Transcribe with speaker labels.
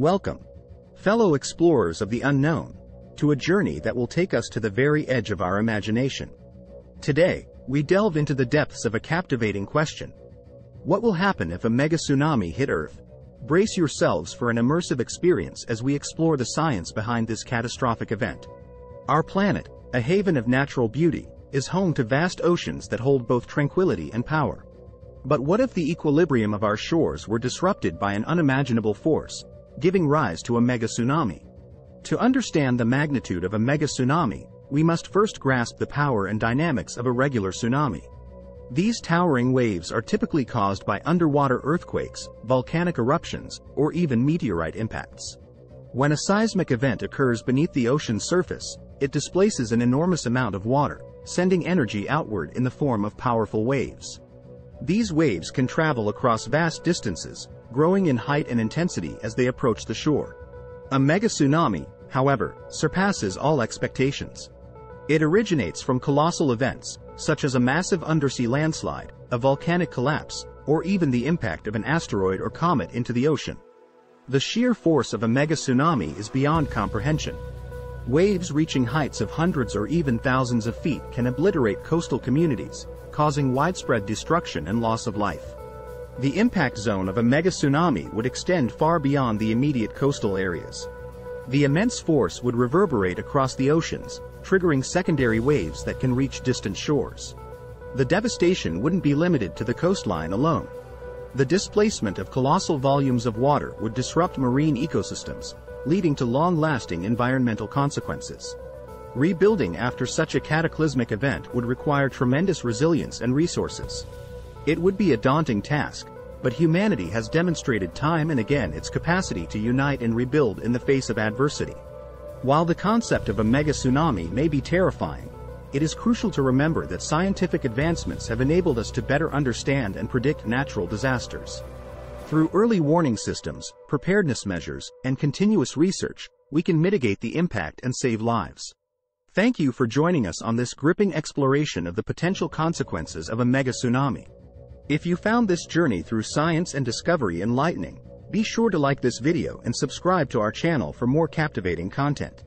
Speaker 1: Welcome, fellow explorers of the unknown, to a journey that will take us to the very edge of our imagination. Today, we delve into the depths of a captivating question. What will happen if a mega tsunami hit Earth? Brace yourselves for an immersive experience as we explore the science behind this catastrophic event. Our planet, a haven of natural beauty, is home to vast oceans that hold both tranquility and power. But what if the equilibrium of our shores were disrupted by an unimaginable force, giving rise to a mega tsunami? To understand the magnitude of a mega tsunami, we must first grasp the power and dynamics of a regular tsunami. These towering waves are typically caused by underwater earthquakes, volcanic eruptions, or even meteorite impacts. When a seismic event occurs beneath the ocean's surface, it displaces an enormous amount of water, sending energy outward in the form of powerful waves. These waves can travel across vast distances, growing in height and intensity as they approach the shore. A mega tsunami, however, surpasses all expectations. It originates from colossal events, such as a massive undersea landslide, a volcanic collapse, or even the impact of an asteroid or comet into the ocean. The sheer force of a mega tsunami is beyond comprehension. Waves reaching heights of hundreds or even thousands of feet can obliterate coastal communities, causing widespread destruction and loss of life. The impact zone of a mega tsunami would extend far beyond the immediate coastal areas. The immense force would reverberate across the oceans, triggering secondary waves that can reach distant shores. The devastation wouldn't be limited to the coastline alone. The displacement of colossal volumes of water would disrupt marine ecosystems, leading to long-lasting environmental consequences. Rebuilding after such a cataclysmic event would require tremendous resilience and resources. It would be a daunting task, but humanity has demonstrated time and again its capacity to unite and rebuild in the face of adversity. While the concept of a mega tsunami may be terrifying, it is crucial to remember that scientific advancements have enabled us to better understand and predict natural disasters. Through early warning systems, preparedness measures, and continuous research, we can mitigate the impact and save lives. Thank you for joining us on this gripping exploration of the potential consequences of a mega tsunami. If you found this journey through science and discovery enlightening, be sure to like this video and subscribe to our channel for more captivating content.